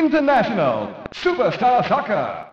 International Superstar Soccer.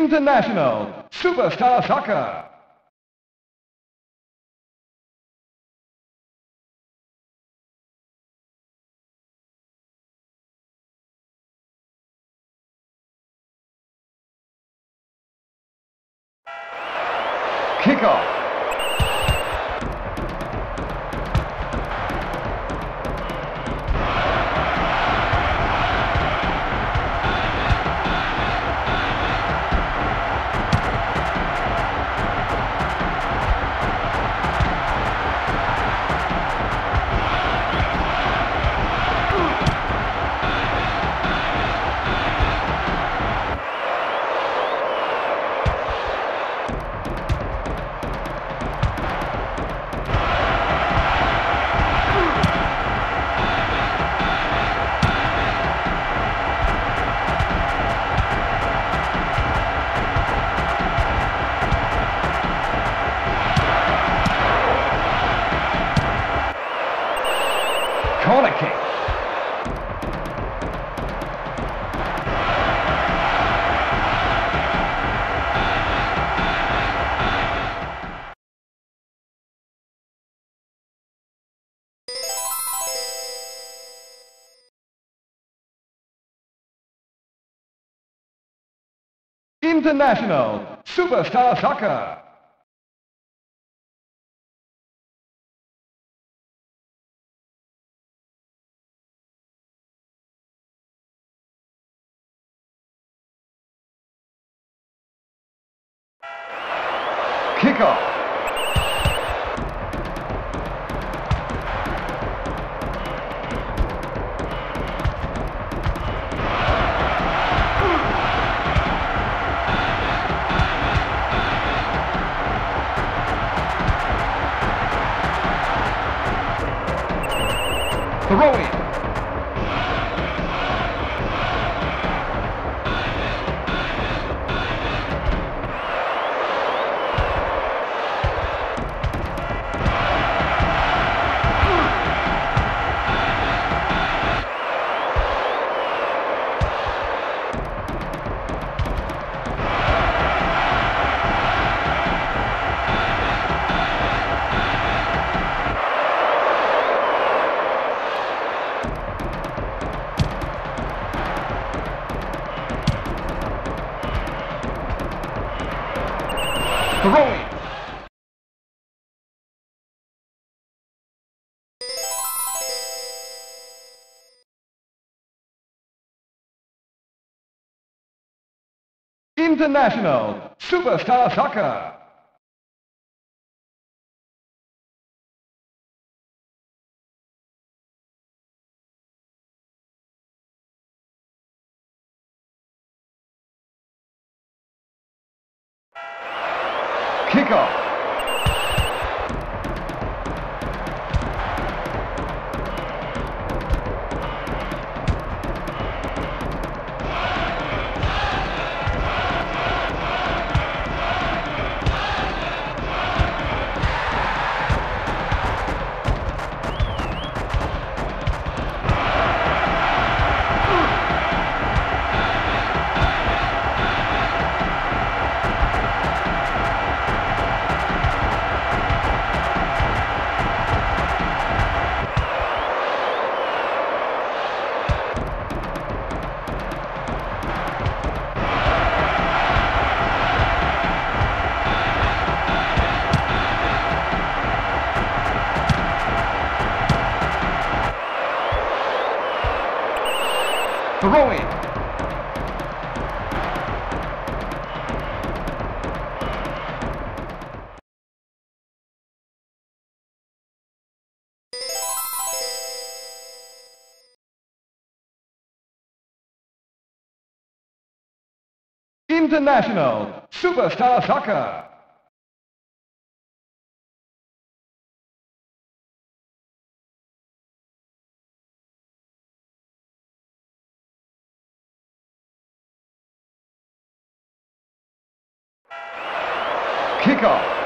International Superstar Soccer. International Superstar Soccer. Kickoff. International Superstar Soccer. Kickoff. Throwing. International Superstar Soccer. Kickoff.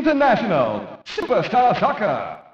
International Superstar Soccer.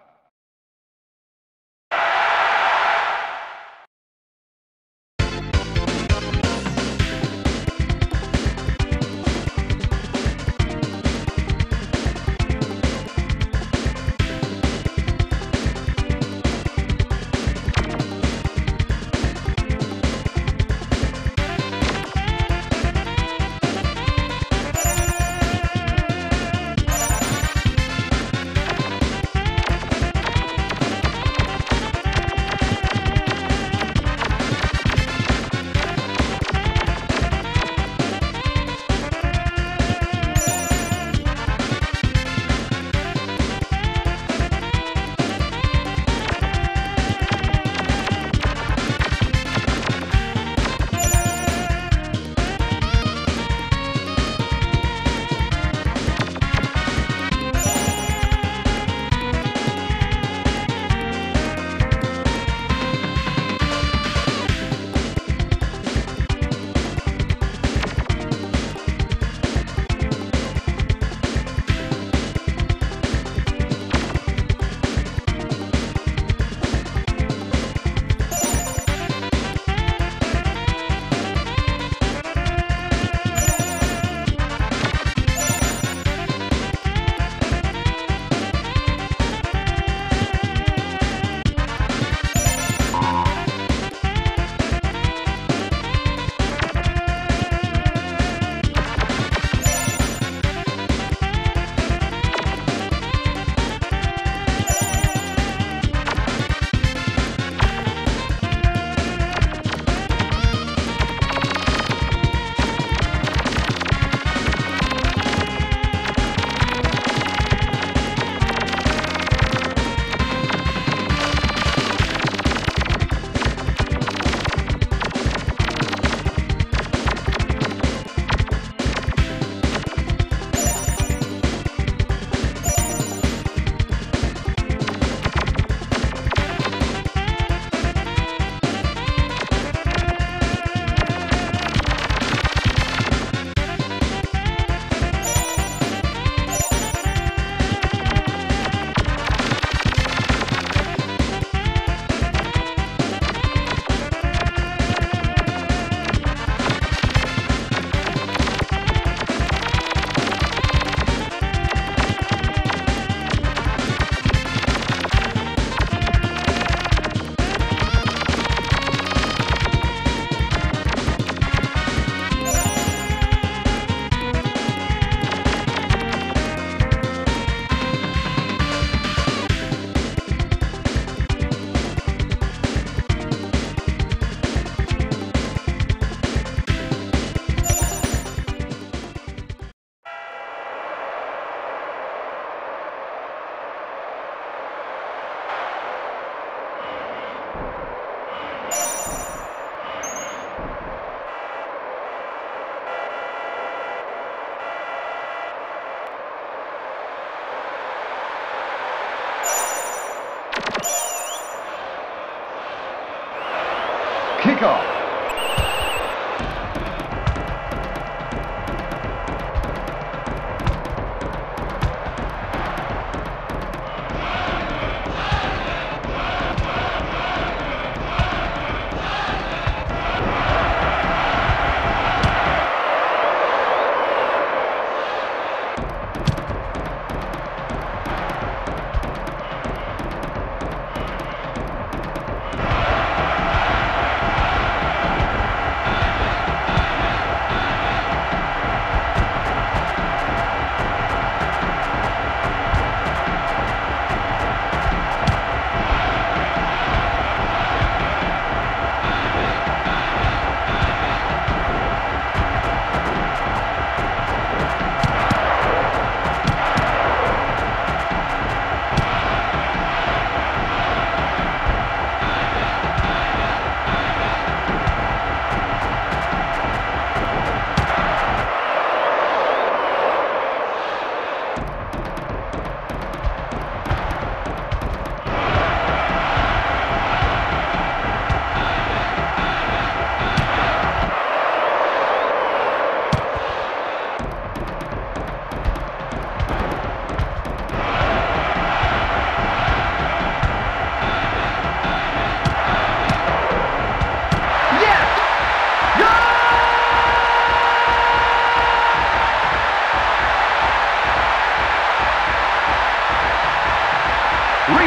Kickoff.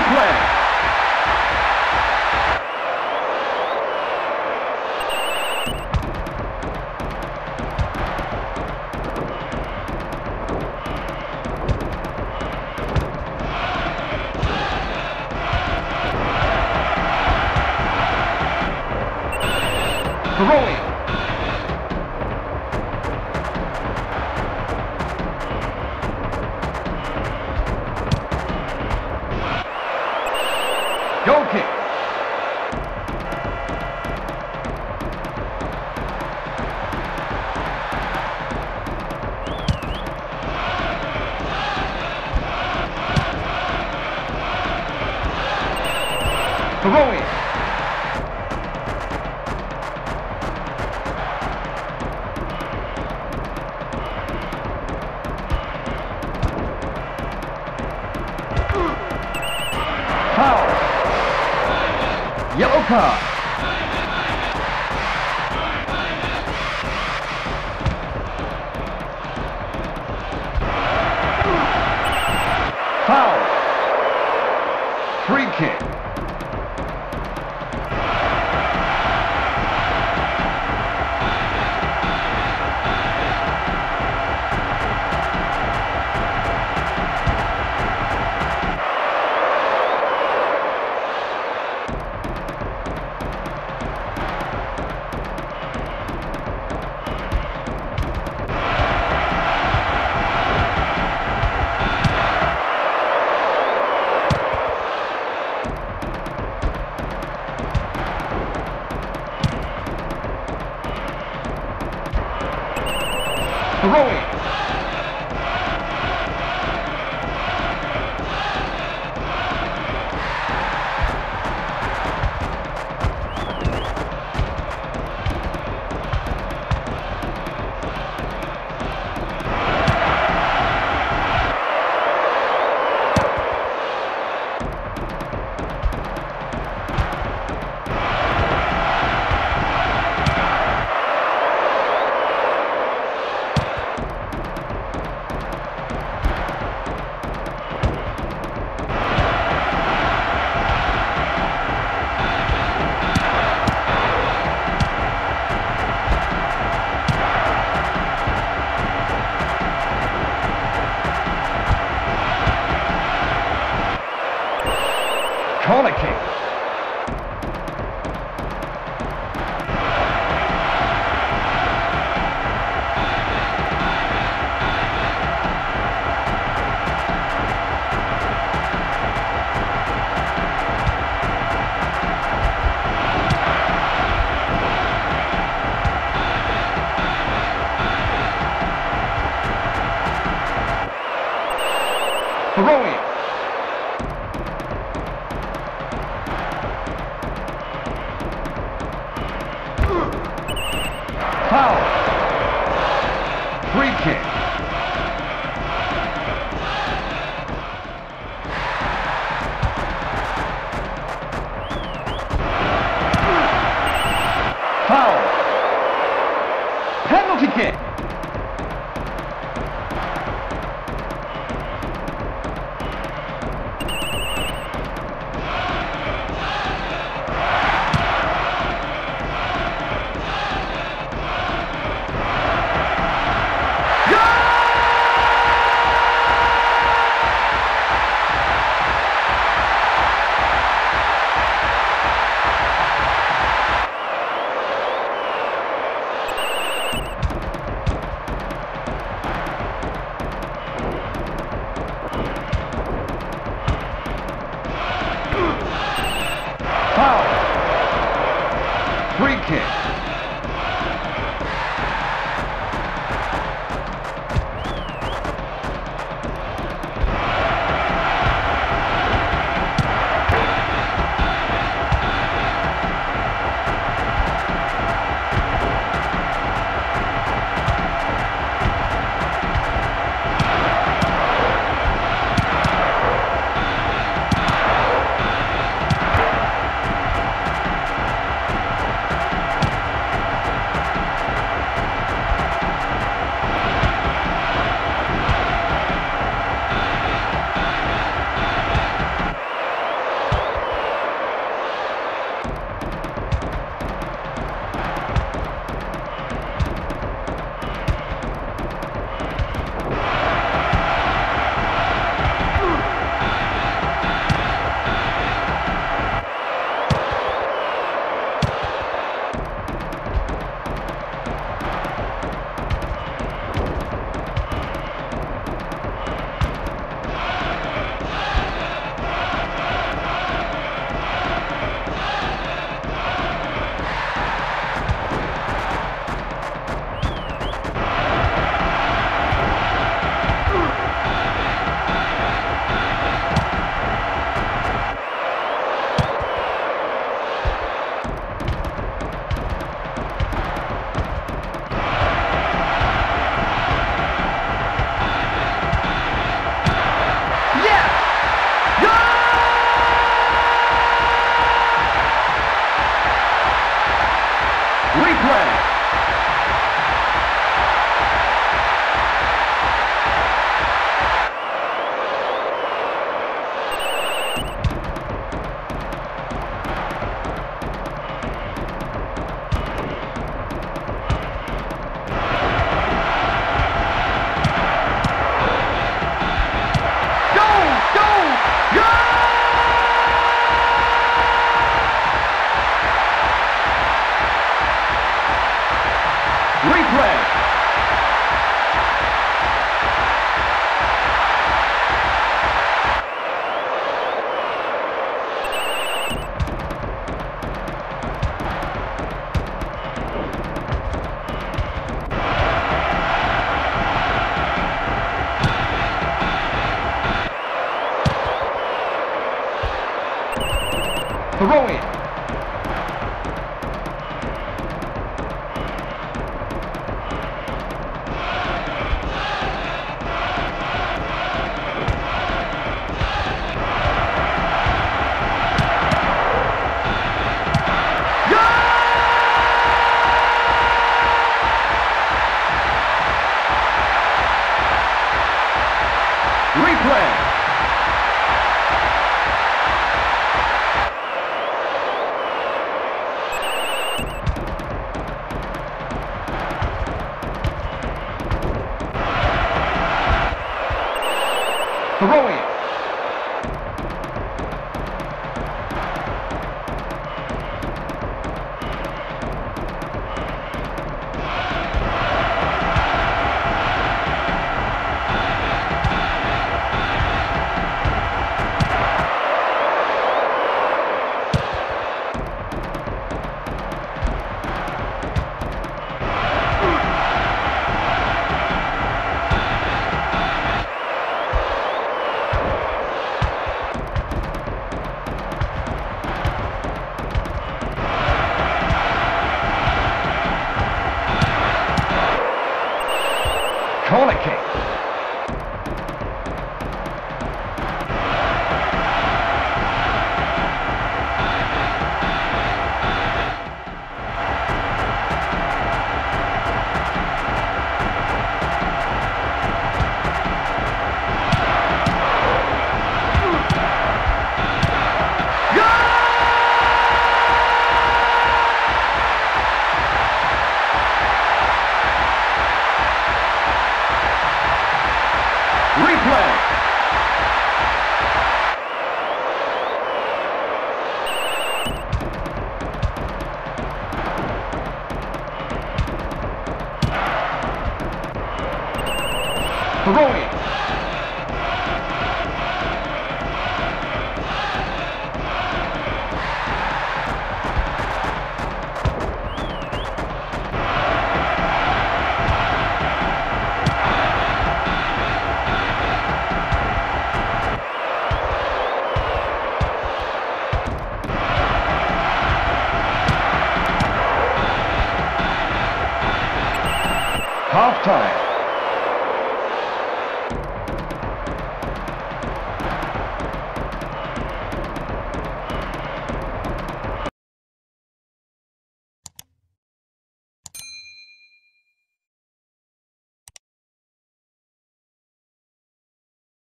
Goal! Throwing.